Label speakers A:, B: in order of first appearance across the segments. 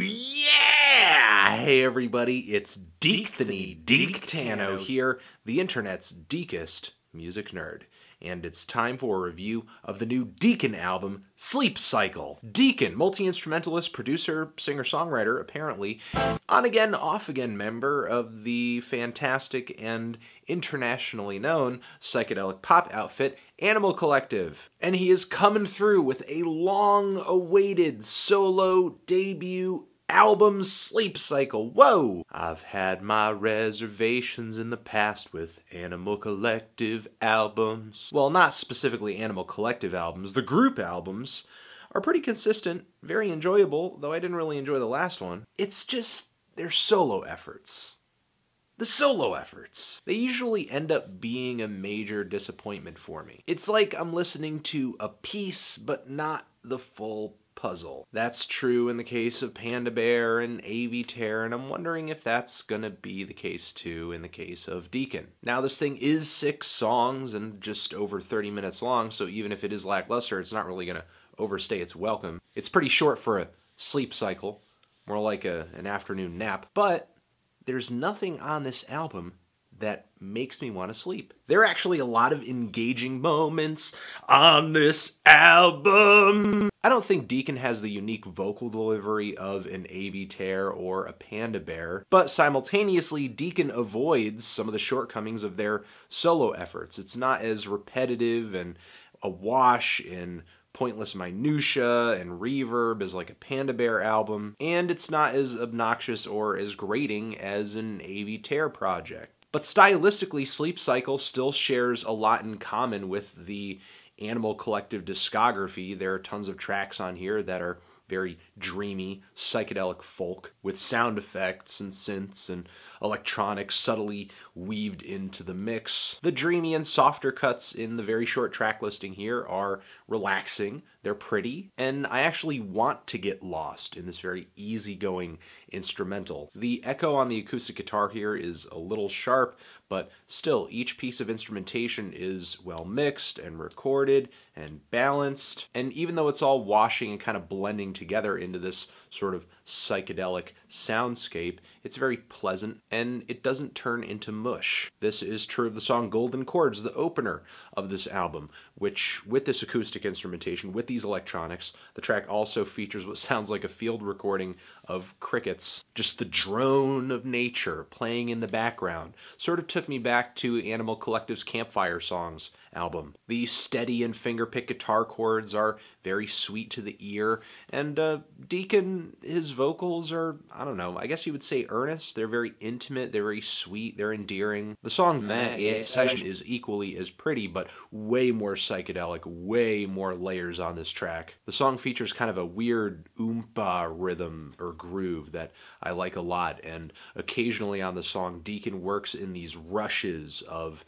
A: yeah! Hey everybody, it's Deekthany Deek Tano here, the internet's deekest music nerd. And it's time for a review of the new Deakin album, Sleep Cycle. Deakin, multi-instrumentalist, producer, singer-songwriter, apparently, on-again, off-again member of the fantastic and internationally known psychedelic pop outfit Animal Collective. And he is coming through with a long-awaited solo debut album sleep cycle. Whoa! I've had my reservations in the past with Animal Collective albums. Well, not specifically Animal Collective albums, the group albums are pretty consistent, very enjoyable, though I didn't really enjoy the last one. It's just their solo efforts. The solo efforts. They usually end up being a major disappointment for me. It's like I'm listening to a piece, but not the full puzzle. That's true in the case of Panda Bear and Avey Tare, and I'm wondering if that's gonna be the case too in the case of Deakin. Now, this thing is six songs and just over 30 minutes long, so even if it is lackluster, it's not really gonna overstay its welcome. It's pretty short for a sleep cycle, more like a, an afternoon nap, but there's nothing on this album that makes me want to sleep. There are actually a lot of engaging moments on this album. I don't think Deakin has the unique vocal delivery of an Avey Tare or a Panda Bear, but simultaneously Deakin avoids some of the shortcomings of their solo efforts. It's not as repetitive and awash in pointless minutia and reverb as like a Panda Bear album, and it's not as obnoxious or as grating as an Avey Tare project. But stylistically, Sleep Cycle still shares a lot in common with the Animal Collective discography. There are tons of tracks on here that are very dreamy, psychedelic folk with sound effects and synths and electronics subtly weaved into the mix. The dreamy and softer cuts in the very short track listing here are relaxing, they're pretty, and I actually want to get lost in this very easygoing instrumental. The echo on the acoustic guitar here is a little sharp, but still each piece of instrumentation is well mixed and recorded and balanced, and even though it's all washing and kind of blending together into this sort of psychedelic soundscape, it's very pleasant and it doesn't turn into mush. This is true of the song Golden Chords, the opener of this album, which with this acoustic instrumentation, with these electronics, the track also features what sounds like a field recording of crickets. Just the drone of nature playing in the background. Sort of took me back to Animal Collective's Campfire Songs album. The steady and fingerpick guitar chords are very sweet to the ear, and uh, Deakin, his vocals are, I don't know, I guess you would say earnest. They're very intimate, they're very sweet, they're endearing. The song Meh Session is equally as pretty, but way more psychedelic, way more layers on this track. The song features kind of a weird oompa rhythm or groove that I like a lot, and occasionally on the song, Deakin works in these rushes of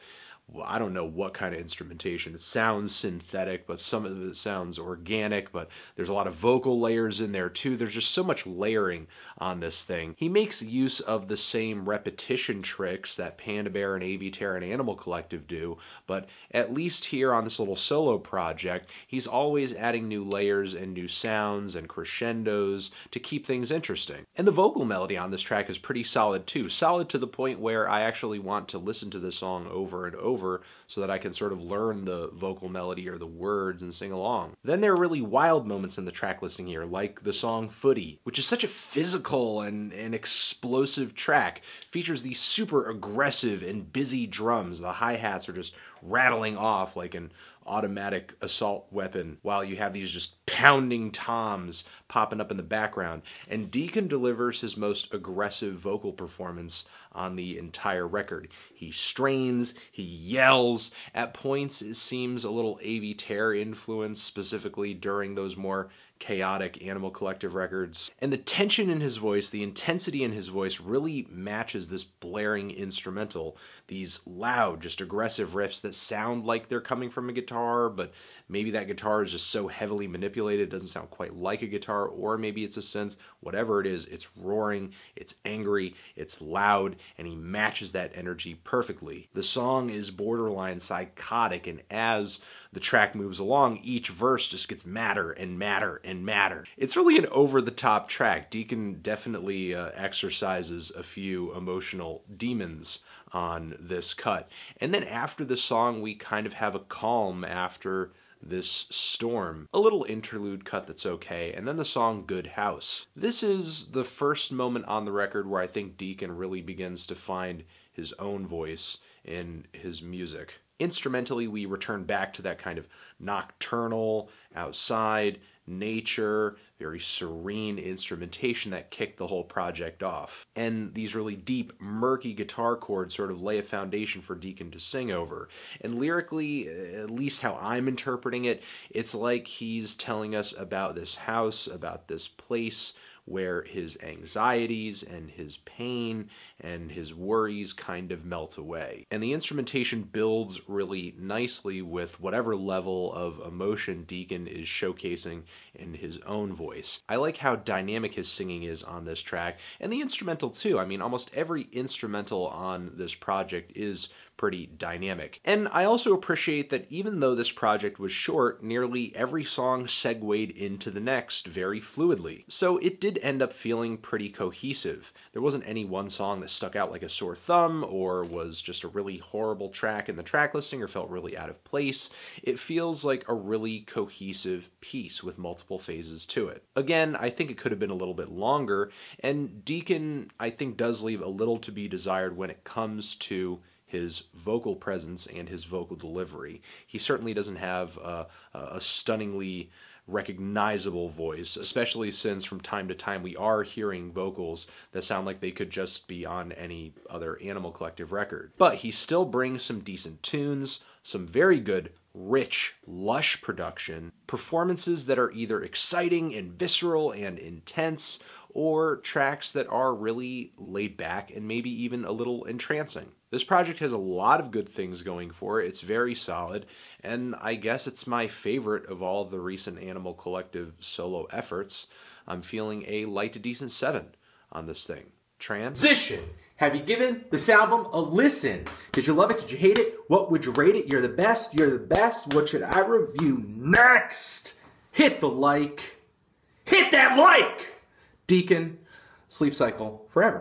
A: well, I don't know what kind of instrumentation. It sounds synthetic, but some of it sounds organic, but there's a lot of vocal layers in there too. There's just so much layering on this thing. He makes use of the same repetition tricks that Panda Bear and Avey Tare and Animal Collective do, but at least here on this little solo project, he's always adding new layers and new sounds and crescendos to keep things interesting. And the vocal melody on this track is pretty solid too. Solid to the point where I actually want to listen to this song over and over over so that I can sort of learn the vocal melody or the words and sing along. Then there are really wild moments in the track listing here, like the song Footy, which is such a physical and, and explosive track. Features these super aggressive and busy drums. The hi-hats are just rattling off like an automatic assault weapon while you have these just pounding toms popping up in the background. And Deakin delivers his most aggressive vocal performance on the entire record. He strains, he yells. At points, it seems a little Avey Tare influence, specifically during those more chaotic Animal Collective records. And the tension in his voice, the intensity in his voice really matches this blaring instrumental. These loud, just aggressive riffs that sound like they're coming from a guitar, but maybe that guitar is just so heavily manipulated it doesn't sound quite like a guitar, or maybe it's a synth. Whatever it is, it's roaring, it's angry, it's loud, and he matches that energy perfectly. The song is borderline psychotic, and as the track moves along, each verse just gets madder and madder and madder. It's really an over-the-top track. Deakin definitely uh, exercises a few emotional demons on this cut. And then after the song, we kind of have a calm after this storm. A little interlude cut that's okay, and then the song Good House. This is the first moment on the record where I think Deakin really begins to find his own voice in his music. Instrumentally, we return back to that kind of nocturnal, outside, nature, very serene instrumentation that kicked the whole project off. And these really deep, murky guitar chords sort of lay a foundation for Deakin to sing over. And lyrically, at least how I'm interpreting it, it's like he's telling us about this house, about this place, where his anxieties and his pain and his worries kind of melt away. And the instrumentation builds really nicely with whatever level of emotion Deakin is showcasing in his own voice. I like how dynamic his singing is on this track, and the instrumental too. I mean, almost every instrumental on this project is pretty dynamic. And I also appreciate that even though this project was short, nearly every song segued into the next very fluidly. So it did end up feeling pretty cohesive. There wasn't any one song that stuck out like a sore thumb or was just a really horrible track in the track listing or felt really out of place. It feels like a really cohesive piece with multiple phases to it. Again, I think it could have been a little bit longer, and Deakin, I think, does leave a little to be desired when it comes to his vocal presence and his vocal delivery. He certainly doesn't have a, a stunningly recognizable voice, especially since from time to time we are hearing vocals that sound like they could just be on any other Animal Collective record. But he still brings some decent tunes, some very good rich, lush production, performances that are either exciting and visceral and intense, or tracks that are really laid back and maybe even a little entrancing. This project has a lot of good things going for it. It's very solid, and I guess it's my favorite of all of the recent Animal Collective solo efforts. I'm feeling a light to decent 7 on this thing.
B: Transition. Have you given this album a listen? Did you love it? Did you hate it? What would you rate it? You're the best. You're the best. What should I review next? Hit the like. Hit that like! Deakin, Sleep Cycle, forever.